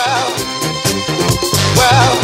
wow, well.